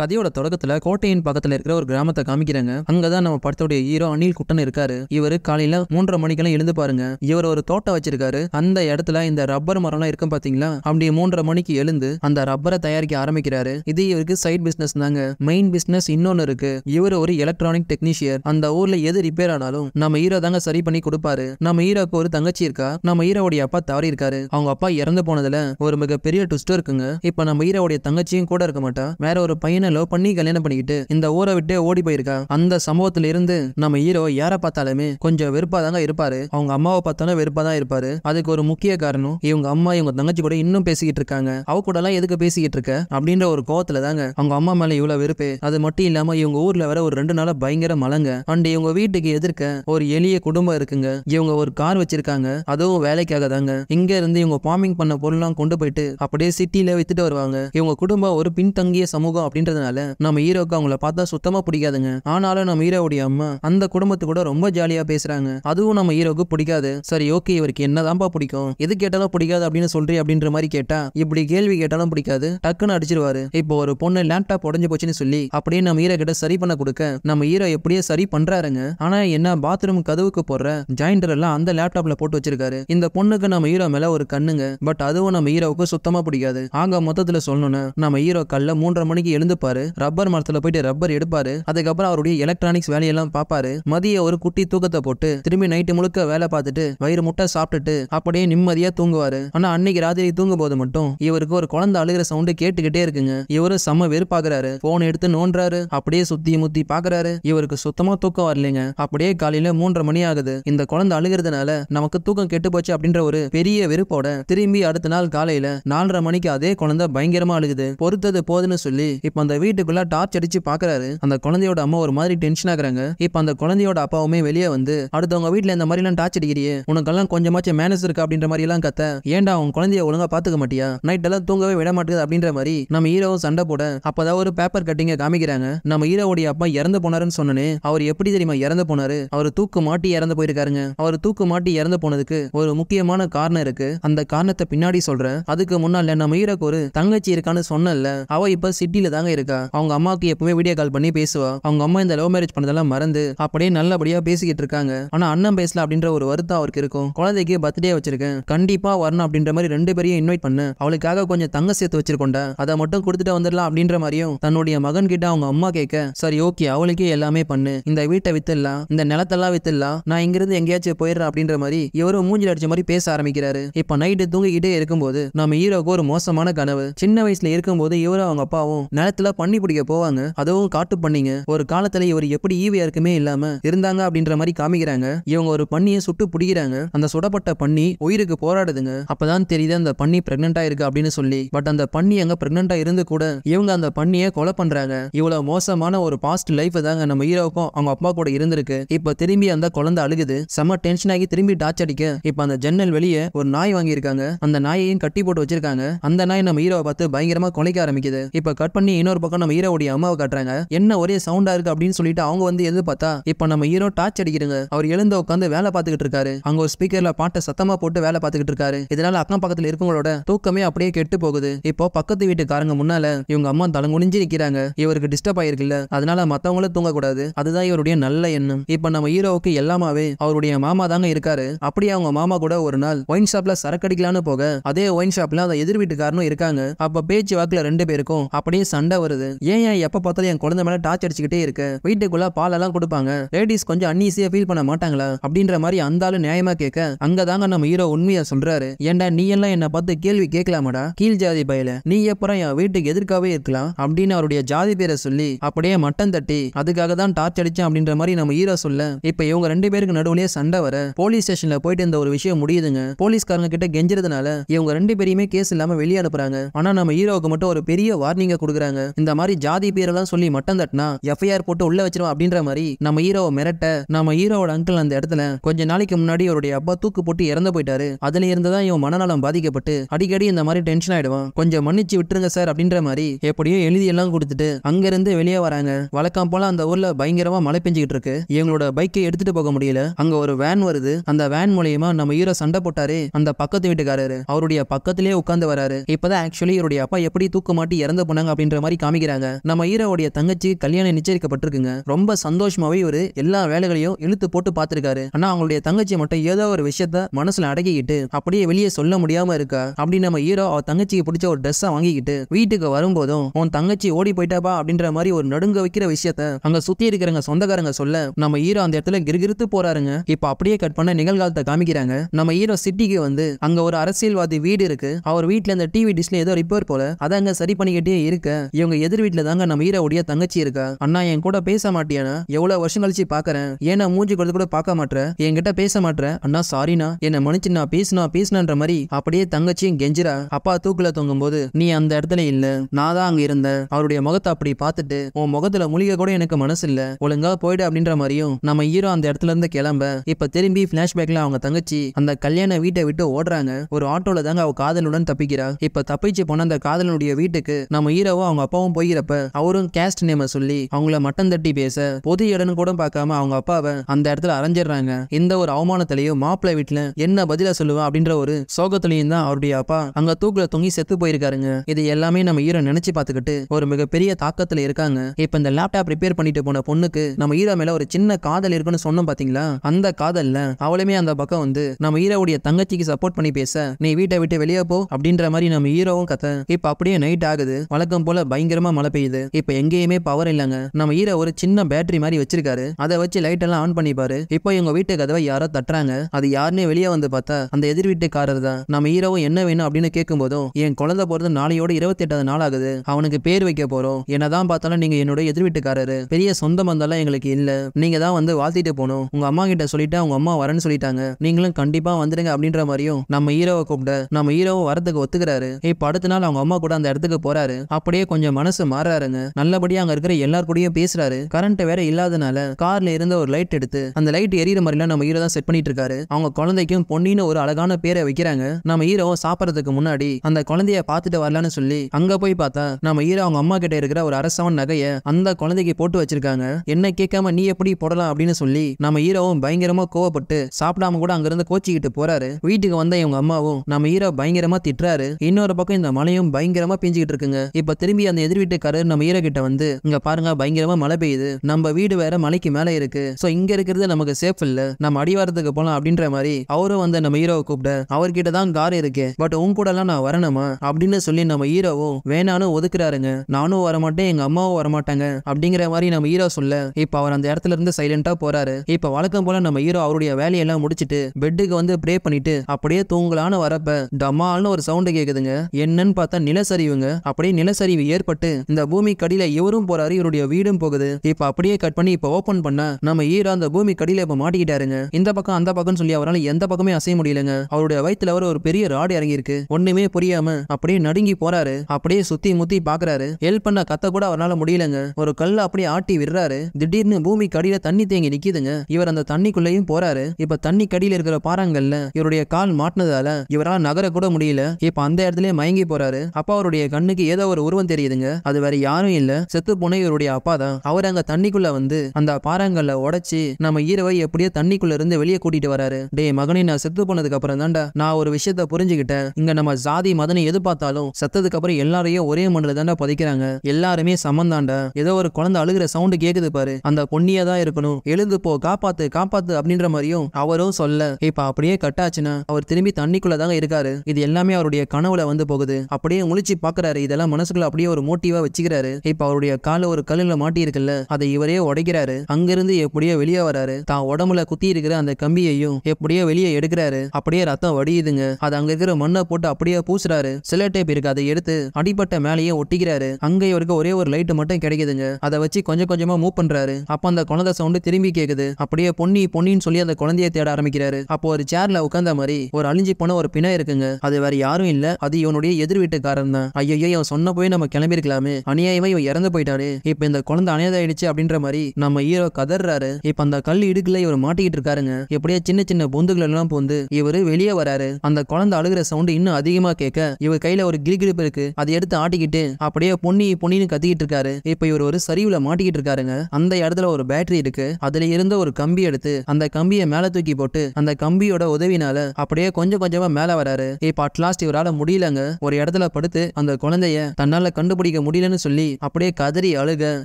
கதையோட தொடக்கத்துல கோட்டையின் பக்கத்துல இருக்கிற ஒரு கிராமத்தை காமிக்கிறாங்க. அங்கதான் நம்ம படத்தோடைய ஹீரோ அனில் குட்டன் இருக்காரு. இவரு காலையில மூன்றரை மணிக்கெல்லாம் எழுந்து பாருங்க. இவர் ஒரு தோட்டம் வச்சிருக்காரு. அந்த இடத்துல இந்த ரப்பர் மரம்லாம் இருக்கும் பாத்தீங்களா? அப்படி மூன்றரை மணிக்கு எழுந்து அந்த ரப்பரை தயாரிக்க ஆரம்பிக்கிறாரு. இது இவருக்கு சைட் பிசினஸ் தாங்க. மெயின் பிசினஸ் இன்னொன்னு இருக்கு. இவர் ஒரு எலக்ட்ரானிக் டெக்னீஷியர் அந்த ஊர்ல எது ரிப்பேர் ஆனாலும் நம்ம ஹீரோ தாங்க சரி பண்ணி கொடுப்பாரு. நம்ம ஹீரோக்கு ஒரு தங்கச்சி இருக்கா? நம்ம ஹீரோவுடைய அப்பா தவறி இருக்காரு. அவங்க அப்பா இறந்து போனதுல ஒரு மிகப்பெரிய ட்விஸ்டும் இருக்குங்க. இப்ப நம்ம ஹீரோவுடைய தங்கச்சியும் கூட இருக்க மாட்டா. வேற ஒரு பையன் லவ் பண்ணி கல்யாணம் பண்ணிக்கிட்டு இந்த ஊரை விட்டு ஓடி போயிருக்கா? அந்த சம்பவத்துல இருந்து நம்ம ஹீரோ யாரை பார்த்தாலுமே கொஞ்சம் வெறுப்பா தாங்க இருப்பாரு. அவங்க அம்மாவை பார்த்தாலும் வெறுப்பா தான் இருப்பாரு. அதுக்கு ஒரு முக்கிய காரணம் இவங்க அம்மா இவங்க தங்கச்சி கூட இன்னும் பேசிக்கிட்டு இருக்காங்க. அவ கூட எல்லாம் எதுக்கு பேசிக்கிட்டு இருக்க? அப்படின்ற ஒரு கோவத்துல தாங்க. அவங்க அம்மா மேல இவ்வளவு வெறுப்பு. அது மட்டும் இல்லாம இவங்க ஊர்ல வேற ஒரு ரெண்டு நாளா பயங்கர மலங்க. அண்ட் இவங்க வீட்டுக்கு எதிர்க்க ஒரு எளிய குடும்பம் இருக்குங்க. இவங்க ஒரு கார் வச்சிருக்காங்க. அதுவும் வேலைக்காக தாங்க. இங்க இருந்து இவங்க ஃபார்மிங் பண்ண பொருள்லாம் கொண்டு போயிட்டு அப்படியே சிட்டில வித்துட்டு வருவாங்க. இவங்க குடும்பம் ஒரு பின்தங்கிய சமூகம் அப்படின்றதுனால நம்ம ஹீரோக்கு அவங்கள பார்த்தா சுத்தமா பிடிக்காதுங்க. ஆனாலும் நம்ம ஹீரோவுடைய அம்மா அந்த குடும்பத்து கூட ரொம்ப ஜாலியா பேசுறாங்க. அதுவும் நம்ம ஹீரோக்கு பிடிக்காது. சரி ஓகே இவருக்கு என்னதான்ப்பா பிடிக்கும்? எது கேட்டாலும் பிடிக்காது அப்படின்னு சொல்றீ அப்படின்ற மாதிரி கேட்டா இப்படி கேள்வி கேட்டாலும் பிடிக்காது. டக்குன்னு அடிச்சிருவாரு. இப்போ ஒரு பொண்ணு லேப்டாப் உடஞ்சு போச்சுன்னு சொல்லி அப்படியே நம்ம ஹீரோ கிட்ட சரி பண்ண கொடுக்க நம்ம ஹீரோ எப்படியே சரி பண்றாருங்க. ஆனா என்ன பாத்ரூம் கதவுக்கு போடுற ஜாயிண்டர் எல்லாம் அந்த லேப்டாப்ல போட்டு வச்சிருக்காரு. இந்த பொண்ணுக்கு நம்ம ஹீரோ மேல ஒரு கண்ணுங்க. பட் அதுவும் நம்ம ஹீரோவுக்கு சுத்தமா பிடிக்காது. ஆக மொத்தத்துல சொல்லணும்னா நம்ம ஹீரோ கல்ல மூன்றரை மணிக்கு எழுந்து இருப்பாரு ரப்பர் மரத்துல போயிட்டு ரப்பர் எடுப்பாரு. அதுக்கப்புறம் அவருடைய எலக்ட்ரானிக்ஸ் வேலையெல்லாம் பார்ப்பாரு மதிய ஒரு குட்டி தூக்கத்தை போட்டு திரும்பி நைட்டு முழுக்க வேலை பார்த்துட்டு வயிறு முட்டை சாப்பிட்டுட்டு அப்படியே நிம்மதியா தூங்குவாரு. ஆனா அன்னைக்கு ராத்திரி தூங்கும் போது மட்டும் இவருக்கு ஒரு குழந்தை அழுகிற சவுண்டு கேட்டுக்கிட்டே இருக்குங்க. இவரு செம்ம வெறுப்பாக்குறாரு. போன் எடுத்து நோண்டுறாரு. அப்படியே சுத்தி முத்தி பாக்குறாரு. இவருக்கு சுத்தமா தூக்கம் வரலைங்க. அப்படியே காலையில மூன்றரை மணி ஆகுது. இந்த குழந்தை அழுகிறதுனால நமக்கு தூக்கம் கெட்டு போச்சு அப்படின்ற ஒரு பெரிய வெறுப்போட திரும்பி அடுத்த நாள் காலையில நாலரை மணிக்கு அதே குழந்தை பயங்கரமா அழுகுது. பொறுத்தது போதுன்னு சொல்லி இப்ப அந்த வீட்டுக்குள்ள டார்ச் அடிச்சு பாக்குறாரு. அந்த குழந்தையோட அம்மா ஒரு மாதிரி டென்ஷன் ஆகுறாங்க. இப்ப அந்த குழந்தையோட அப்பாவுமே வெளியே வந்து அடுத்தவங்க வீட்டுல இந்த மாதிரி எல்லாம் டார்ச் அடிக்கிறியே உனக்கெல்லாம் கொஞ்சமாச்சும் மேனஸ் இருக்கு அப்படின்ற மாதிரி எல்லாம் கத்த ஏன்டா உன் குழந்தைய ஒழுங்கா பாத்துக்க மாட்டியா? நைட் எல்லாம் தூங்கவே விட மாட்டேங்குது அப்படின்ற மாதிரி நம்ம ஹீரோவும் சண்டை போட அப்பதான் ஒரு பேப்பர் கட்டிங்க காமிக்கிறாங்க. நம்ம ஹீரோவுடைய அப்பா இறந்து போனாருன்னு சொன்னனே அவர் எப்படி தெரியுமா இறந்து போனாரு? அவர் தூக்கு மாட்டி இறந்து போயிருக்காருங்க. அவர் தூக்கு மாட்டி இறந்து போனதுக்கு ஒரு முக்கியமான காரணம் இருக்கு. அந்த காரணத்தை பின்னாடி சொல்றேன். அதுக்கு முன்னால நம்ம ஹீரோக்கு ஒரு தங்கச்சி இருக்கான்னு சொன்னல அவ இப்ப சிட்டில தாங்க இருக்கு. அவங்க அம்மாவுக்கு எப்பவுமே வீடியோ கால் பண்ணி பேசுவா. அவங்க அம்மா இந்த லவ் மேரேஜ் பண்ணதெல்லாம் மறந்து அப்படியே நல்லபடியா பேசிக்கிட்டு இருக்காங்க. ஆனா அண்ணன் பேசல அப்படின்ற ஒரு வருத்தம் அவருக்கு இருக்கும். குழந்தைக்கு பர்த்டே வச்சிருக்கேன். கண்டிப்பா வரணும் அப்படின்ற மாதிரி ரெண்டு பேரையும் இன்வைட் பண்ணு. அவளுக்காக கொஞ்சம் தங்க சேர்த்து வச்சிருக்கோண்டா. அதை மட்டும் கொடுத்துட்டு வந்துடலாம் அப்படின்ற மாதிரியும் தன்னுடைய மகன் கிட்ட அவங்க அம்மா கேட்க சரி ஓகே அவளுக்கே எல்லாமே பண்ணு. இந்த வீட்டை வித்துடலாம். இந்த நிலத்தெல்லாம் வித்துடலாம். நான் இங்கிருந்து எங்கேயாச்சும் போயிடுறேன் அப்படின்ற மாதிரி இவரும் மூஞ்சில் அடிச்ச மாதிரி பேச ஆரம்பிக்கிறாரு. இப்ப நைட்டு தூங்கிக்கிட்டே இருக்கும்போது நம்ம ஹீரோக்கு ஒரு மோசமான கனவு. சின்ன வயசுல இருக்கும்போது இவரும் அவங்க அப்பாவும் நிலத்துல பண்ணி பிடிக்க போவாங்க. அதுவும் காட்டு பண்ணிங்க ஒரு காலத்துல இவர் எப்படி ஈவியா இருக்குமே இல்லாம இருந்தாங்க அப்படின்ற மாதிரி காமிக்கிறாங்க. இவங்க ஒரு பண்ணியை சுட்டு பிடிக்கிறாங்க. அந்த சுடப்பட்ட பண்ணி உயிருக்கு போராடுதுங்க. அப்பதான் தெரியுது அந்த பண்ணி பிரெக்னெண்டா இருக்கு அப்படின்னு சொல்லி. பட் அந்த பண்ணி அங்க பிரெக்னெண்டா இருந்து கூட இவங்க அந்த பண்ணியை கொலை பண்றாங்க. இவ்வளவு மோசமான ஒரு பாஸ்ட் லைஃப் தாங்க நம்ம ஹீரோவுக்கும் அவங்க அப்பா கூட இருந்திருக்கு. இப்ப திரும்பி அந்த குழந்தை அழுகுது. செம்ம டென்ஷன் ஆகி திரும்பி டார்ச் அடிக்க. இப்ப அந்த ஜன்னல் வெளியே ஒரு நாய் வாங்கியிருக்காங்க. அந்த நாயையும் கட்டி போட்டு வச்சிருக்காங்க. அந்த நாய் நம்ம ஹீரோவை பார்த்து பயங்கரமா கொலைக்க ஆரம்பிக்குது. இப்ப கட் பண்ணி இன்னொரு பக்கம் நம்ம ஹீரோடைய அம்மாவை காட்டுறாங்க. என்ன ஒரே சவுண்டா இருக்கு அப்படின்னு சொல்லிட்டு அவங்க வந்து எது பார்த்தா இப்ப நம்ம ஹீரோ டார்ச் அடிக்கிறங்க. அவர் எழுந்து உட்காந்து வேலை பார்த்துக்கிட்டு இருக்காரு. அங்க ஒரு ஸ்பீக்கர்ல பாட்டை சத்தமா போட்டு வேலை பார்த்துக்கிட்டு இருக்காரு. இதனால அக்கம் பக்கத்துல இருக்கவங்களோட தூக்கமே அப்படியே கெட்டு போகுது. இப்போ பக்கத்து வீட்டுக்காரங்க முன்னால இவங்க அம்மா தலங்குனிஞ்சு நிக்கிறாங்க. இவருக்கு டிஸ்டர்ப் ஆயிருக்குல்ல. அதனால மத்தவங்களும் தூங்கக்கூடாது. அதுதான் இவருடைய நல்ல எண்ணம். இப்ப நம்ம ஹீரோவுக்கு எல்லாமாவே அவருடைய மாமா தாங்க இருக்காரு. அப்படியே அவங்க மாமா கூட ஒரு நாள் ஒயின் ஷாப்ல சரக்கடிக்கலான்னு போக அதே ஒயின் ஷாப்ல அந்த எதிர் வீட்டுக்காரனும் இருக்காங்க. அப்ப பேச்சு வாக்குல ரெண்டு பேருக்கும் அப்படியே சண்டை வருது. ஏன் ஏன் எப்ப பார்த்தாலும் என் குழந்தை மேல டார்ச் அடிச்சுக்கிட்டே இருக்கு? வீட்டுக்குள்ள பால் எல்லாம் கொடுப்பாங்க. லேடிஸ் கொஞ்சம் அன்னீசியா ஃபீல் பண்ண மாட்டாங்களா? அப்படின்ற மாதிரி அந்த ஆளு நியாயமா கேட்க அங்கதாங்க நம்ம ஹீரோ உண்மையா சொல்றாரு. ஏன்டா நீ எல்லாம் என்ன பார்த்து கேள்வி கேட்கலாமாடா? கீழ் ஜாதி பயல நீ எப்பறம் என் வீட்டுக்கு எதிர்க்காவே இருக்கலாம் அப்படின்னு அவருடைய ஜாதி பேரை சொல்லி அப்படியே மட்டம் தட்டி அதுக்காக தான் டார்ச் அடிச்சேன் அப்படின்ற மாதிரி நம்ம ஹீரோ சொல்ல இப்ப இவங்க ரெண்டு பேருக்கு நடுவுலயே சண்டை வர போலீஸ் ஸ்டேஷன்ல போயிட்டு இந்த ஒரு விஷயம் முடியுதுங்க. போலீஸ்காரங்க கிட்ட கெஞ்சுறதுனால இவங்க ரெண்டு பேரையுமே கேஸ் இல்லாம வெளியே அனுப்புறாங்க. ஆனா நம்ம ஹீரோவுக்கு மட்டும் ஒரு பெரிய வார்னிங்க கொடுக்குறாங்க. இந்த மாதிரி ஜாதி பேரெல்லாம் சொல்லி மட்டம் தட்டினா எஃப்ஐஆர் போட்டு உள்ள வச்சிருவோம் அப்படின்ற மாதிரி நம்ம ஹீரோவை மிரட்ட நம்ம ஹீரோவோட அங்கிள் அந்த இடத்துல கொஞ்ச நாளைக்கு முன்னாடி அவருடைய அப்பா தூக்கு போட்டு இறந்து போயிட்டாரு. அதுல இருந்துதான் இவன் மனநலம் பாதிக்கப்பட்டு அடிக்கடி இந்த மாதிரி டென்ஷன் ஆயிடுவான். கொஞ்சம் மன்னிச்சு விட்டுருங்க சார் அப்படின்ற மாதிரி எப்படியோ எழுதி எல்லாம் கொடுத்துட்டு அங்கிருந்து வெளியே வராங்க. வழக்கம் போல அந்த ஊர்ல பயங்கரமா மழை பெஞ்சுக்கிட்டு இருக்கு. இவங்களோட பைக்கை எடுத்துட்டு போக முடியல. அங்க ஒரு வேன் வருது. அந்த வேன் மூலியமா நம்ம ஹீரோ சண்டை போட்டாரு. அந்த பக்கத்து வீட்டுக்காரரு. அவருடைய பக்கத்திலே உட்கார்ந்து வராரு. இப்பதான் ஆக்சுவலி இவருடைய அப்பா எப்படி தூக்க மாட்டி இறந்து போனாங்க அப்படின்ற மாதிரி காமிக்கிறாங்க. நம்ம ஹீரோவுடைய தங்கச்சி கல்யாணம் நிச்சயிக்கப்பட்டிருக்குங்க. ரொம்ப சந்தோஷமாவே இவரு எல்லா வேலைகளையும் இழுத்து போட்டு பார்த்திருக்காரு. ஆனா அவங்களுடைய தங்கச்சி மட்டும் ஏதோ ஒரு விஷயத்த மனசுல அடக்கிக்கிட்டு அப்படியே வெளியே சொல்ல முடியாம இருக்கா? அப்படி நம்ம ஹீரோ அவ தங்கச்சிக்கு பிடிச்ச ஒரு ட்ரெஸ்ஸை வாங்கிக்கிட்டு வீட்டுக்கு வரும்போதும் உன் தங்கச்சி ஓடி போயிட்டாப்பா அப்படின்ற மாதிரி ஒரு நடுங்க வைக்கிற விஷயத்த அங்க சுத்தி இருக்கிறவங்க சொந்தக்காரங்க சொல்ல நம்ம ஹீரோ அந்த இடத்துல கிருகிருத்து போறாருங்க. இப்ப அப்படியே கட் பண்ண நிகழ்காலத்தை காமிக்கிறாங்க. நம்ம ஹீரோ சிட்டிக்கு வந்து அங்க ஒரு அரசியல்வாதி வீடு இருக்கு. அவர் வீட்டுல இந்த டிவி டிஷ்ல ஏதோ ரிப்பேர் போல. அதை அங்க சரி பண்ணிக்கிட்டே இருக்க. இவங்க எதிர் வீட்டுல தாங்க நம்ம ஹீரோவுடைய தங்கச்சி இருக்கா? அண்ணா என் கூட பேச மாட்டியானா எவ்வளவு வருஷம் கழிச்சு பாக்குறேன். ஏன்னா மூஞ்சி கொடுத்து கூட பார்க்க மாட்டேன் என்கிட்ட பேச மாட்டேன் அண்ணா சாரினா என்ன மன்னிச்சு நான் பேசினா பேசினான்ற மாதிரி அப்படியே தங்கச்சியும் கெஞ்சிரா அப்பா தூக்குல தொங்கும் போது நீ அந்த இடத்துல இல்ல. நான் தான் அங்க இருந்தேன். அவருடைய முகத்தை அப்படி பார்த்துட்டு உன் முகத்துல முழிக கூட எனக்கு மனசு இல்ல. ஒழுங்கா போயிடு அப்படின்ற மாதிரியும் நம்ம ஹீரோ அந்த இடத்துல இருந்து கிளம்ப. இப்ப திரும்பி பிளாஷ்பேக்ல அவங்க தங்கச்சி அந்த கல்யாண வீட்டை விட்டு ஓடுறாங்க. ஒரு ஆட்டோல தாங்க அவ காதலுடன் தப்பிக்கிறா. இப்ப தப்பிச்சு போன அந்த காதலனுடைய வீட்டுக்கு நம்ம ஹீரோவும் அவங்க அப்பாவும் போகிறப்ப அவரும் கேஸ்ட் நேம சொல்லி அவங்கள மட்டம் தட்டி பேச பொது இடம்னு கூட பார்க்காம அவங்க அப்பாவை அந்த இடத்துல அரைஞ்சிடுறாங்க. இந்த ஒரு அவமானத்திலையும் மாப்பிள்ளை வீட்டுல என்ன பதில சொல்லுவா அப்படின்ற ஒரு சோகத்திலையும் தான் அவருடைய அப்பா அங்க தூக்குல தொங்கி செத்து போயிருக்காருங்க. இது எல்லாமே நம்ம ஹீரோ நினைச்சு பார்த்துக்கிட்டு ஒரு மிகப்பெரிய தாக்கத்துல இருக்காங்க. இப்ப இந்த லேப்டாப் ரிப்பேர் பண்ணிட்டு போன பொண்ணுக்கு நம்ம ஹீரோ மேல ஒரு சின்ன காதல் இருக்குன்னு சொன்னோம் பாத்தீங்களா? அந்த காதல்ல அவளுமே அந்த பக்கம் வந்து நம்ம ஹீரோவுடைய தங்கச்சிக்கு சப்போர்ட் பண்ணி பேச நீ வீட்டை விட்டு வெளியே போ அப்படின்ற மாதிரி நம்ம ஹீரோவும் கத்த இப்ப அப்படியே நைட் ஆகுது. வழக்கம் போல பயங்கரமா மழை பெய்யுது. இப்ப எங்கேயுமே பவர் இல்லைங்க. நம்ம ஈர ஒரு சின்ன பேட்டரி மாதிரி வச்சிருக்காரு. அதை வச்சு லைட் எல்லாம் ஆன் பண்ணிப்பாரு. இப்போ எங்க வீட்டு கதவை யாரோ தட்டுறாங்க. அது யாருன்னே வெளியே வந்து பார்த்தா அந்த எதிர் வீட்டுக்காரர் தான். நம்ம ஹீரோவும் என்ன வேணும் அப்படின்னு கேட்கும் போதும் என் குழந்தை போறது நாளையோட இருபத்தி எட்டாவது நாள் ஆகுது. அவனுக்கு பேர் வைக்க போறோம். என்னதான் பார்த்தாலும் நீங்க என்னோட எதிர் வீட்டுக்காரரு. பெரிய சொந்த பந்தம்லாம் எங்களுக்கு இல்ல. நீங்க தான் வந்து வாழ்த்திட்டு போகணும். உங்க அம்மா கிட்ட சொல்லிட்டு அவங்க அம்மா வரேன்னு சொல்லிட்டாங்க. நீங்களும் கண்டிப்பா வந்துடுங்க அப்படின்ற மாதிரியும் நம்ம ஹீரோவை கூப்பிட நம்ம ஹீரோவை வரதுக்கு ஒத்துக்கிறாரு. இப்ப அடுத்த நாள் அவங்க அம்மா கூட அந்த இடத்துக்கு போறாரு. அப்படியே கொஞ்சம் மனசு மாறாருங்க. நல்லபடியா அங்க இருக்கிற எல்லார் கூடயும் பேசுறாரு. கரண்ட் வேற இல்லாதனால கார்ல இருந்த ஒரு லைட் எடுத்து அந்த லைட் எரியற மாதிரிலாம் நம்ம ஹீரோ தான் செட் பண்ணிட்டு இருக்காரு அவங்க குழந்தைக்கும் பொன்னின்னு ஒரு அழகான பேரை வைக்கிறாங்க. நம்ம ஹீரோ சாப்பிடறதுக்கு முன்னாடி அந்த குழந்தைய பார்த்துட்டு வரலான்னு சொல்லி அங்க போய் பார்த்தா நம்ம ஹீரோ அவங்க அம்மா கிட்ட இருக்கிற ஒரு அரசவன் நகைய அந்த குழந்தைக்கு போட்டு வச்சிருக்காங்க. என்ன கேட்காம நீ எப்படி போடலாம் அப்படின்னு சொல்லி நம்ம ஹீரோவும் பயங்கரமா கோவப்பட்டு சாப்பிடாம கூட அங்கிருந்து கோச்சிக்கிட்டு போறாரு. வீட்டுக்கு வந்த இவங்க அம்மாவும் நம்ம ஹீரோ பயங்கரமா திட்டுறாரு. இன்னொரு பக்கம் இந்த மலையும் பயங்கரமா பிஞ்சுக்கிட்டு இருக்குங்க. இப்ப திரும்பி அந்த எதிர் வீட்டுக்காரர் நம்ம ஹீரோ கிட்ட வந்து இங்க பாருங்க பயங்கரமா மழை பெய்யுது. நம்ம வீடு வேற மலைக்கு மேல இருக்கு. சோ இங்க இருக்கிறது நமக்கு சேஃப் இல்ல. நம்ம அடிவாரத்துக்கு போலாம் அப்படின்ற மாதிரி அவரும் வந்து நம்ம ஹீரோவை கூப்பிட அவர்கிட்ட தான் கார் இருக்கு. பட் உன் கூட எல்லாம் நான் வரணுமா? அப்படின்னு சொல்லி நம்ம ஹீரோவும் வேணான்னு ஒதுக்குறாருங்க. நானும் வரமாட்டேன் எங்க அம்மாவும் வரமாட்டாங்க. அப்படிங்கிற மாதிரி நம்ம ஹீரோ சொல்ல இப்ப அவர் அந்த இடத்துல இருந்து சைலண்டா போறாரு. இப்ப வழக்கம் போல நம்ம ஹீரோ அவருடைய வேலையெல்லாம் முடிச்சிட்டு பெட்டுக்கு வந்து ப்ரே பண்ணிட்டு அப்படியே தூங்கலான்னு வரப்ப டமால்னு ஒரு சவுண்டு கேக்குதுங்க. என்னன்னு பார்த்தா நிலசரிவுங்க அப்படியே நிலசரிவு ஏற்பட்டு இந்த பூமி கடியில இவரும் போறாரு? இவருடைய வீடும் போகுது. இப்ப அப்படியே கட் பண்ணி இப்ப ஓபன் பண்ணா நம்ம ஹீரோ அந்த பூமி கடியில இப்ப மாட்டிக்கிட்டாருங்க. இந்த பக்கம் அந்த பக்கம் சொல்லி அவரால் எந்த பக்கமே அசைய முடியலங்க. அவருடைய வயித்துல அவர் ஒரு பெரிய ராடு இறங்கி இருக்கு ஒண்ணுமே புரியாம அப்படியே நடுங்கி போறாரு. அப்படியே சுத்தி முத்தி பாக்குறாரு. ஹெல்ப் பண்ண கத்த கூட அவரால் முடியலங்க. ஒரு கல்ல அப்படியே ஆட்டி விடுறாரு. திடீர்னு பூமி கடியில தண்ணி தேங்கி நிக்குதுங்க. இவர் அந்த தண்ணிக்குள்ளேயும் போறாரு. இப்ப தண்ணி கடியில இருக்கிற பாறாங்கல்ல இவருடைய கால் மாட்டினதால இவரால் நகர கூட முடியல. இப்ப அந்த இடத்துலயே மயங்கி போறாரு. அப்ப அவருடைய கண்ணுக்கு ஏதோ ஒரு உருவம் தெரியுதுங்க. அது வேற யாரும் இல்ல. செத்து போன இவருடைய அப்பா தான். அவர் அங்க தண்ணிக்குள்ள வந்து அந்த பாறாங்கல்ல உடைச்சு நம்ம ஈரவை எப்படியோ தண்ணிக்குள்ள இருந்து வெளியே கூட்டிட்டு வராரு. டேய் மகனே நான் செத்து போனதுக்கு அப்புறம் தாண்டா நான் ஒரு விஷயத்த புரிஞ்சுக்கிட்டேன். இங்க நம்ம ஜாதி மதனை எது பார்த்தாலும் செத்ததுக்கு அப்புறம் எல்லாரையும் ஒரே மண்ணில தாண்டா புதைக்கிறாங்க. எல்லாருமே சமந்தாண்டா ஏதோ ஒரு குழந்தை அழுகிற சவுண்டு கேக்குது பாரு. அந்த பொன்னியா தான் இருக்கணும். எழுந்து போ காப்பாத்து காப்பாத்து அப்படின்ற மாதிரியும் அவரும் சொல்ல. இப்ப அப்படியே கட்டாச்சுன்னா அவர் திரும்பி தண்ணிக்குள்ள தாங்க இருக்காரு. இது எல்லாமே அவருடைய கனவுல வந்து போகுது. அப்படியே முழிச்சு பாக்குறாரு. இதெல்லாம் மனசுக்குள்ள அப்படியே ஒரு மோட்டிவா வச்சுக்கிறாரு. இப்ப அவருடைய கால ஒரு கல்லுல மாட்டி இருக்குல்ல அதை இவரே உடைக்கிறாரு. அங்கிருந்து எப்படியோ வெளியே வராரு. தான் உடம்புல குத்தி இருக்கிற அந்த கம்பியையும் எப்படியோ வெளியே எடுக்கிறாரு. அப்படியே ரத்தம் வடியுதுங்க. அது அங்க இருக்கிற மண்ணை போட்டு அப்படியே பூசுறாரு. சில டேப் இருக்கு அதை எடுத்து அடிப்பட்ட மேலேயே ஒட்டிக்கிறாரு. அங்க இவருக்கு ஒரே ஒரு லைட் மட்டும் கிடைக்குதுங்க. அதை வச்சு கொஞ்சம் கொஞ்சமா மூவ் பண்றாரு. அப்ப அந்த குழந்தை சவுண்டு திரும்பி கேக்குது. அப்படியே பொன்னி பொன்னின்னு சொல்லி அந்த குழந்தைய தேட ஆரம்பிக்கிறாரு. அப்போ ஒரு சேர்ல உட்கார்ந்த மாதிரி ஒரு அழிஞ்சு போன ஒரு பிணை இருக்குங்க. அது வேற யாரும் இல்ல. அது இவனுடைய எதிர் வீட்டுக்காரன் தான். ஐயோ இவன் சொன்ன போய் நம்ம கிளம்பி பண்ணிருக்கலாமே அநியாயமா இவன் இறந்து போயிட்டானே. இப்ப இந்த குழந்தை அநியாயிடுச்சு அப்படின்ற மாதிரி நம்ம ஹீரோ கதறாரு இப்ப அந்த கல் இடுக்குல இவர் மாட்டிக்கிட்டு இருக்காருங்க. எப்படியா சின்ன சின்ன பொந்துகள் எல்லாம் போந்து இவரு வெளியே வராரு. அந்த குழந்தை அழுகிற சவுண்ட் இன்னும் அதிகமா கேட்க இவர் கையில ஒரு கிரிகிரிப்பு இருக்கு. அதை எடுத்து ஆட்டிக்கிட்டு அப்படியே பொன்னி பொன்னின்னு கத்திக்கிட்டு இருக்காரு. இப்ப இவர் ஒரு சரிவுல மாட்டிக்கிட்டு இருக்காருங்க. அந்த இடத்துல ஒரு பேட்டரி இருக்கு. அதுல இருந்த ஒரு கம்பி எடுத்து அந்த கம்பியை மேல தூக்கி போட்டு அந்த கம்பியோட உதவினால அப்படியே கொஞ்சம் கொஞ்சமா மேல வராரு. இப்ப அட்லாஸ்ட் இவரால முடியலங்க. ஒரு இடத்துல படுத்து அந்த குழந்தைய தன்னால கண்டுபிடிக்க சமாளிக்க முடியலன்னு சொல்லி அப்படியே கதறி அழுக.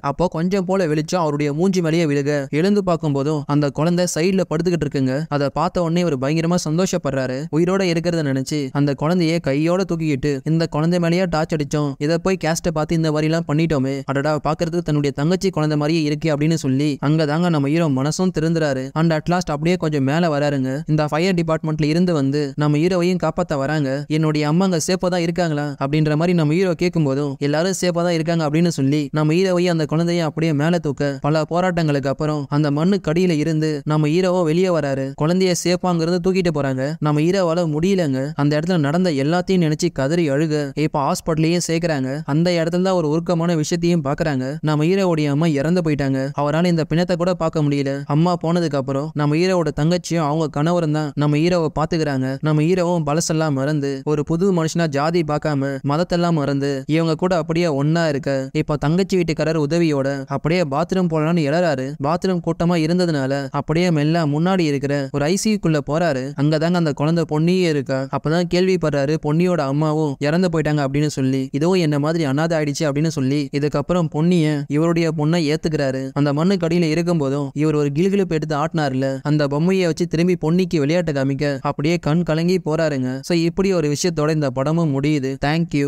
அப்போ கொஞ்சம் போல வெளிச்சம் அவருடைய மூஞ்சி மேலேயே விழுக. எழுந்து பார்க்கும்போதும் அந்த குழந்தை சைடுல படுத்துக்கிட்டு இருக்குங்க. அதை பார்த்த உடனே இவர் பயங்கரமா சந்தோஷப்படுறாரு. உயிரோட இருக்கிறத நினைச்சு அந்த குழந்தைய கையோட தூக்கிக்கிட்டு இந்த குழந்தை மேலேயே டார்ச் அடிச்சோம். இதை போய் கேஸ்ட பார்த்து இந்த மாதிரி எல்லாம் பண்ணிட்டோமே. அடடா பாக்குறதுக்கு தன்னுடைய தங்கச்சி குழந்தை மாதிரியே இருக்கே அப்படின்னு சொல்லி அங்கதாங்க நம்ம ஹீரோ மனசும் திருந்துறாரு. அண்ட் அட்லாஸ்ட் அப்படியே கொஞ்சம் மேல வராருங்க. இந்த ஃபயர் டிபார்ட்மெண்ட்ல இருந்து வந்து நம்ம ஹீரோவையும் காப்பாத்த வராங்க. என்னுடைய அம்மாங்க சேஃபா தான் இருக்காங்களா? அப்படின்ற மாதிரி நம்ம ஹீரோ கேட்கும் போதும் எல்லாரும் சேஃபா தான் இருக்காங்க அப்படின்னு சொல்லி நம்ம ஹீரோவை அந்த குழந்தைய அப்படியே மேல தூக்க பல போராட்டங்களுக்கு அப்புறம் அந்த மண்ணு கடியில இருந்து நம்ம ஹீரோவோ வெளியே வராரு. குழந்தைய சேஃபாங்கிறது தூக்கிட்டு போறாங்க. நம்ம ஹீரோவால முடியலங்க. அந்த இடத்துல நடந்த எல்லாத்தையும் நினைச்சு கதறி அழுக இப்ப ஹாஸ்பிட்டலையும் சேர்க்கறாங்க. அந்த இடத்துல தான் ஒரு உருக்கமான விஷயத்தையும் பாக்குறாங்க. நம்ம ஹீரோவுடைய அம்மா இறந்து போயிட்டாங்க. அவரால் இந்த பிணத்தை கூட பார்க்க முடியல. அம்மா போனதுக்கு அப்புறம் நம்ம ஹீரோவோட தங்கச்சியும் அவங்க கணவரும் தான் நம்ம ஹீரோவை பாத்துக்கிறாங்க நம்ம ஹீரோவும் பழசெல்லாம் மறந்து ஒரு புது மனுஷனா ஜாதி பார்க்காம மதத்தெல்லாம் மறந்து இவங்க கூட அப்படியே ஒன்னா இருக்க. இப்போ தங்கச்சி வீட்டுக்காரர் உதவியோட அப்படியே பாத்ரூம் போலான்னு எழறாரு பாத்ரூம் கூட்டமா இருந்ததுனால அப்படியே மெல்ல முன்னாடி இருக்கிற ஒரு ஐசியூக்குள்ள போறாரு. அங்கதாங்க அந்த குழந்தை பொன்னியே இருக்கா. அப்பதான் கேள்விப்படுறாரு பொன்னியோட அம்மாவும் இறந்து போயிட்டாங்க அப்படின்னு சொல்லி. இதோ என்ன மாதிரி அனாதை ஆயிடுச்சு அப்படின்னு சொல்லி. இதுக்கப்புறம் பொன்னிய இவருடைய பொண்ணை ஏத்துக்கிறாரு. அந்த மண்ணு கடியில இருக்கும் போதும் இவர் ஒரு கிலுகிலுப்பு எடுத்து ஆட்டினார்ல. அந்த பொம்மையை வச்சு திரும்பி பொன்னிக்கு விளையாட்டு காமிக்க அப்படியே கண் கலங்கி போறாருங்க. சோ இப்படி ஒரு விஷயத்தோட இந்த படமும் முடியுது. தேங்க்யூ